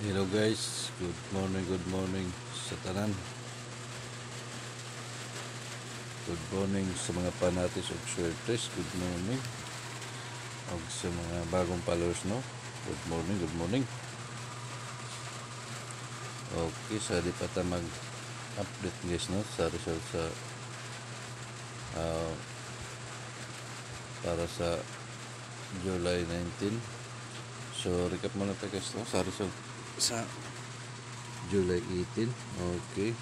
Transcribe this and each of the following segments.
Good morning, good morning sa tanan. Good morning sa mga panatis ug swertes. Good morning. Ug sa mga bagong followers, no? Good morning, good morning. Okay, sa di pa ta mag-update guys, no? Sa result sa ah, para sa July 19. So, recap muna tayo guys, no? Sa result sa July 18. Okay.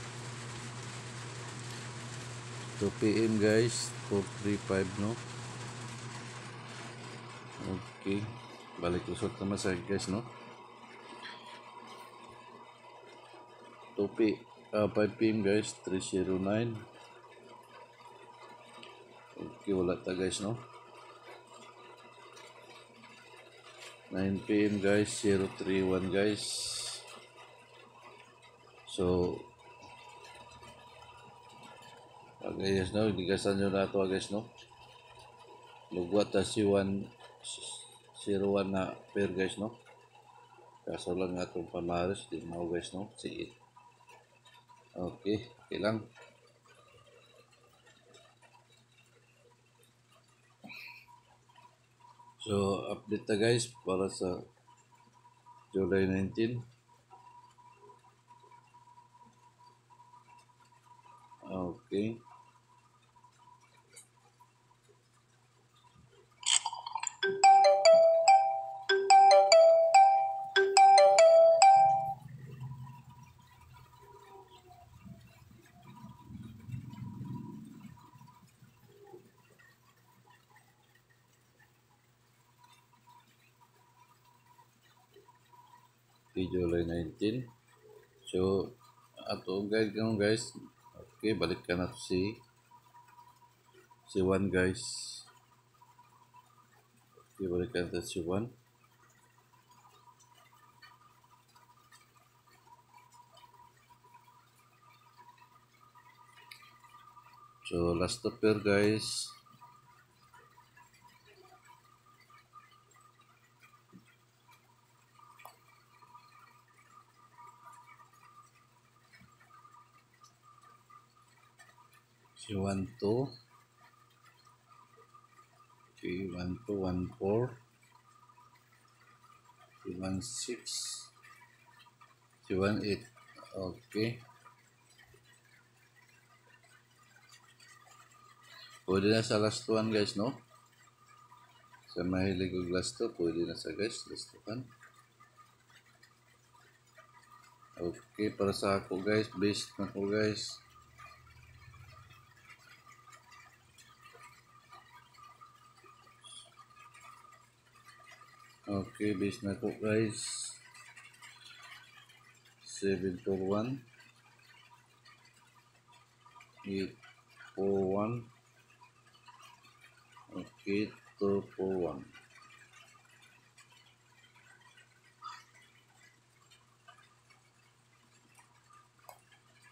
2 p.m. guys. 4.35 no. Okay. Balik usot naman sa guys no. 2 p. Uh, 5 p.m. guys. 309. Okay. Wala ta guys no. 9 p.m. guys. 031 guys. So, ah, guys, no, ligasan nyo na ito, guys, no? Lugwat na si 1, 01 na pair, guys, no? Kaso lang nga itong pamaris, di mo, guys, no? Si 8. Okay, okay lang. So, update na, guys, para sa July 19. Okay. Okay, July 19. So, ato guide karon guys. Okay, balik ka na si si 1 guys. Okay, balik ka si 1. So, last to pair guys. G12 16, 18, oke. Okay. pwede na sa last one guys no? Sa mahilig ko glass to pwede na sa guys last one okay para sa ako guys based na ko guys? Okay, base na po guys. 741 841 Okay, 241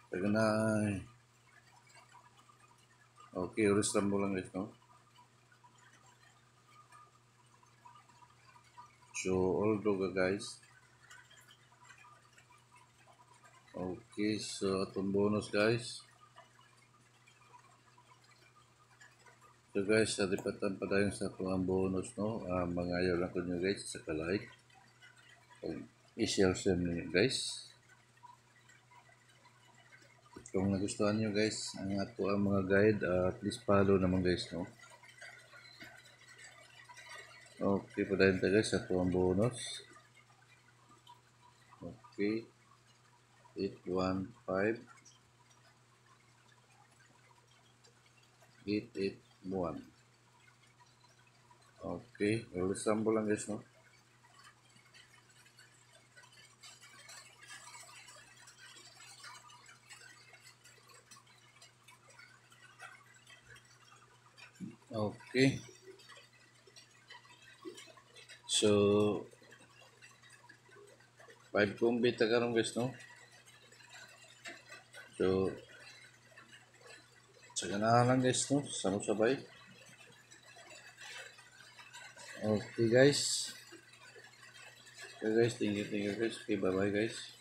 Taga na Okay, lang mo lang guys, no? So, all doga guys. Okay, so atong bonus guys. So guys, sa dipatan pa tayo sa atong bonus no. Uh, mga ayaw lang ko nyo guys sa like. I-share sa inyo guys. Kung nagustuhan nyo guys, ang ato ang mga guide, uh, please follow naman guys no. Okay, padayon tayo guys sa tuwang bonus. Okay. 815 881 Okay, ulit sample lang guys no. Okay. So, 5 kumbi ta karon guys no. So, sa ganahan lang guys no, sama sabay. Okay guys. Thank you, thank you guys. Okay, bye bye guys.